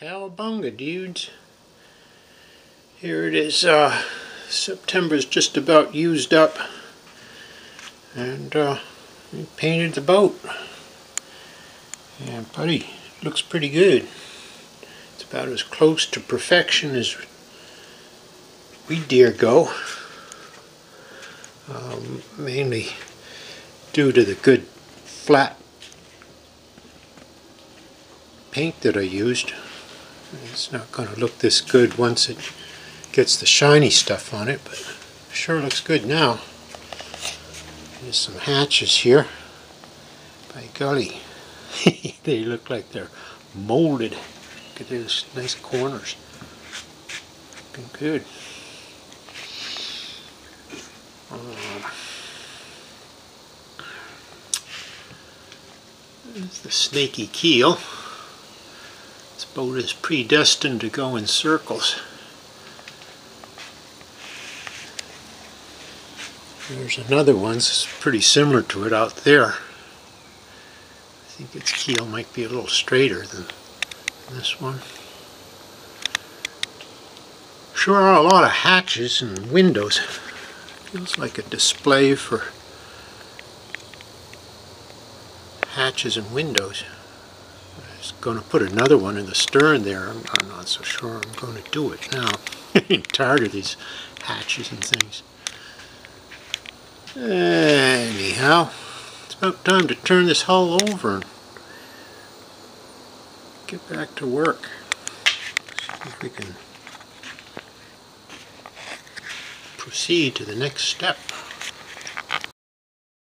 Cowabunga, dudes. Here it is. Uh, September's just about used up. And uh, we painted the boat. And buddy, looks pretty good. It's about as close to perfection as we dare go. Um, mainly due to the good flat paint that I used. It's not going to look this good once it gets the shiny stuff on it, but sure looks good now. There's some hatches here. By golly, they look like they're molded. Look at those nice corners. Looking good. Um, there's the snaky keel boat is predestined to go in circles. There's another one that's pretty similar to it out there. I think its keel might be a little straighter than this one. Sure are a lot of hatches and windows. Feels like a display for hatches and windows was going to put another one in the stern there. I'm, I'm not so sure I'm going to do it now. I'm tired of these hatches and things. Anyhow, it's about time to turn this hull over and get back to work. See if we can proceed to the next step.